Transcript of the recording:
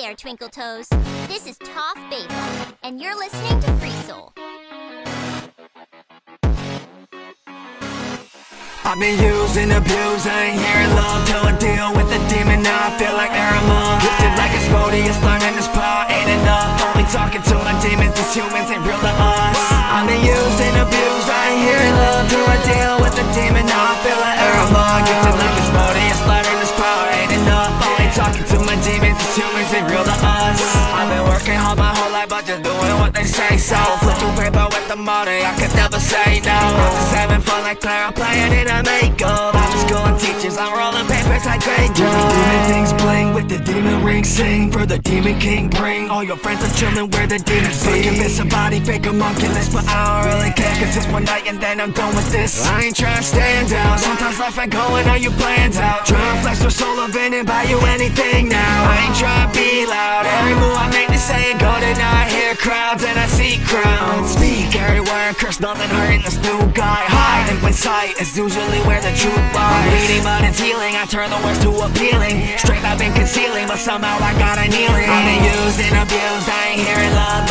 there, Twinkle Toes. This is Toph Baby, and you're listening to Free Soul. I've been used and abused, I ain't hearing love till I deal with the demon I feel like Iruma Gifted like Asmodeus, learning this power ain't enough Only talking to my demons, these humans ain't real to us I've been used and abused, I ain't hearing love they say so. Flip the paper with the money, I could never say no. I'm just having fun like Claire, I'm playing in a makeup. I'm just schooling teachers, I'm rolling papers like great job Demon things bling with the demon ring Sing. For the demon king, bring all your friends are chilling where the demons be. Convince somebody fake homunculus, but I don't really care Cause it's one night and then I'm done with this. I ain't trying to stand out, sometimes life ain't going how you planned out. Trying to flex of it and buy you anything now. I ain't trying to be loud, every move I make crowds and I see crowds. Speak everywhere, curse nothing hurting this new guy. Hide in plain sight is usually where the truth lies. Bleeding but it's healing, I turn the words to appealing. Straight I've been concealing, but somehow I got a kneeling I've been used and abused, I ain't hearing love